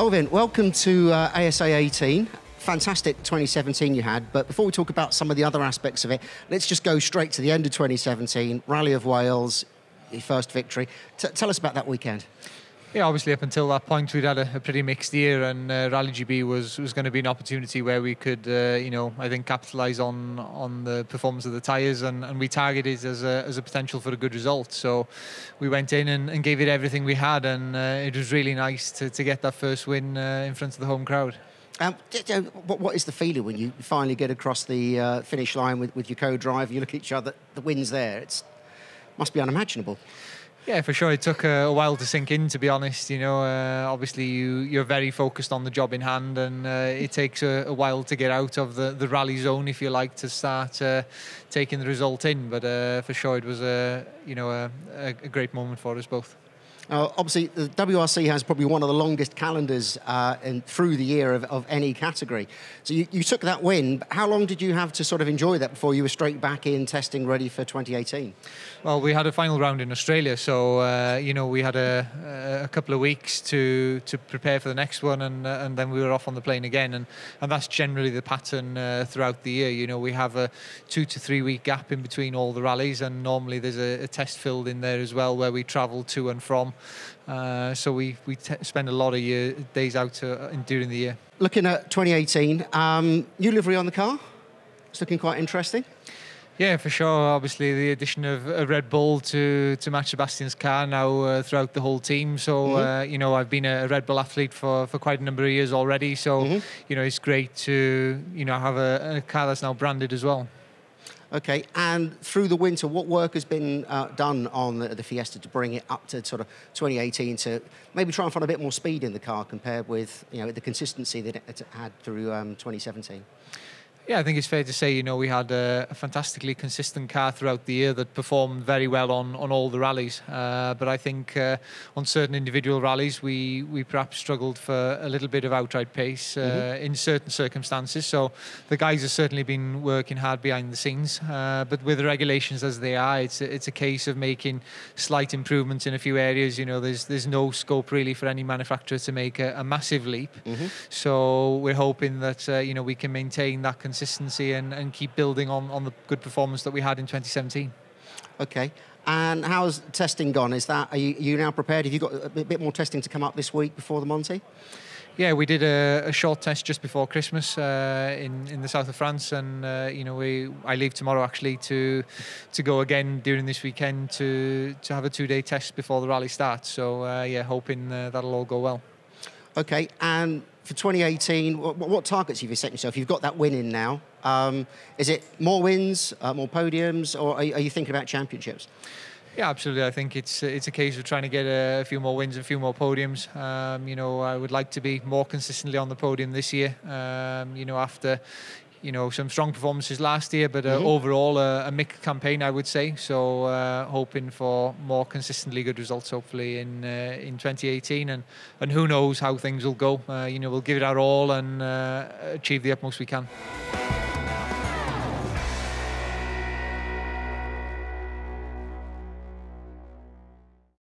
Elfyn, welcome to uh, ASI 18. Fantastic 2017 you had, but before we talk about some of the other aspects of it, let's just go straight to the end of 2017, Rally of Wales, your first victory. T- tell us about that weekend. Yeah, obviously up until that point we'd had a, a pretty mixed year, and uh, Rally GB was, was going to be an opportunity where we could, uh, you know, I think capitalise on on the performance of the tyres, and, and we targeted as a, as a potential for a good result. So we went in and, and gave it everything we had, and uh, it was really nice to, to get that first win uh, in front of the home crowd. Um, what is the feeling when you finally get across the uh, finish line with, with your co-driver? You look at each other, the win's there. It must be unimaginable. Yeah, for sure. It took a, a, while to sink in, to be honest. You know, uh, obviously you you're very focused on the job in hand, and uh, it takes a, a, while to get out of the, the rally zone, if you like, to start uh, taking the result in. But uh, for sure, it was a you know a, a great moment for us both. Uh, obviously, the WRC has probably one of the longest calendars uh, in, through the year of, of any category. So you, you, took that win. How long did you have to sort of enjoy that before you were straight back in testing ready for 2018? Well, we had a final round in Australia, so uh, you know we had a, a, couple of weeks to to prepare for the next one, and uh, and then we were off on the plane again, and and that's generally the pattern uh, throughout the year. You know, we have a two to three week gap in between all the rallies, and normally there's a, a test filled in there as well where we travel to and from. Uh, so we we t- spend a lot of year, days out uh, during the year. Looking at 2018, um, new livery on the car. It's looking quite interesting. Yeah, for sure. Obviously, the addition of a Red Bull to to match Sébastien's car now uh, throughout the whole team. So mm-hmm. uh, you know, I've been a Red Bull athlete for, for quite a number of years already. So mm-hmm. you know, it's great to you know have a, a car that's now branded as well. Okay, and through the winter, what work has been uh, done on the, the, Fiesta to bring it up to sort of 2018 to maybe try and find a bit more speed in the car compared with you know the consistency that it had through um, 2017? Yeah, I think it's fair to say, you know, we had a, a, fantastically consistent car throughout the year that performed very well on, on all the rallies. Uh, but I think uh, on certain individual rallies, we, we perhaps struggled for a little bit of outright pace uh, mm-hmm. in certain circumstances. So the guys have certainly been working hard behind the scenes. Uh, but with the regulations as they are, it's a, it's a case of making slight improvements in a few areas. You know, there's there's no scope really for any manufacturer to make a, a massive leap. Mm-hmm. So we're hoping that uh, you know we can maintain that consistency and, and keep building on, on the good performance that we had in 2017. Okay. And how's testing gone? Is that are you, are you now prepared? Have you got a bit more testing to come up this week before the Monte? Yeah, we did a, a, short test just before Christmas uh, in in the south of France, and uh, you know we I leave tomorrow actually to to go again during this weekend to to have a two day test before the rally starts. So uh, yeah, hoping uh, that'll all go well. Okay, and for 2018, what, what, targets have you set yourself? You've got that win in now. Um, is it more wins, uh, more podiums, or are, are, you thinking about championships? Yeah, absolutely. I think it's it's a case of trying to get a, few more wins a few more podiums. Um, you know, I would like to be more consistently on the podium this year. Um, you know, after you know some strong performances last year, but uh, mm-hmm. overall uh, a mixed campaign, I would say. So uh, hoping for more consistently good results, hopefully in uh, in 2018, and and who knows how things will go. Uh, you know, we'll give it our all and achieve the utmost we can.